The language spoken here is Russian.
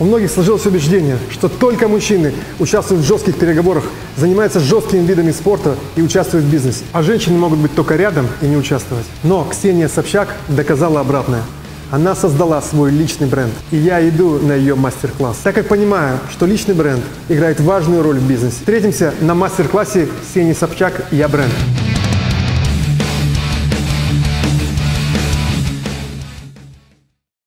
У многих сложилось убеждение, что только мужчины участвуют в жестких переговорах, занимаются жесткими видами спорта и участвуют в бизнесе, а женщины могут быть только рядом и не участвовать. Но Ксения Собчак доказала обратное. Она создала свой личный бренд, и я иду на ее мастер-класс, так как понимаю, что личный бренд играет важную роль в бизнесе. Встретимся на мастер-классе Ксении Собчак «Я бренд».